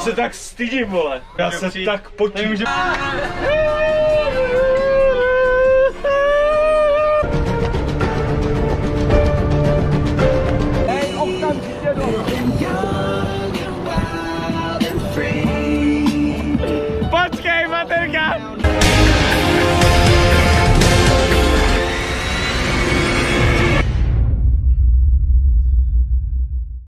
Se tak stydím, vole. Já se přijít? tak potím. Nemůžu... Okamžitě do...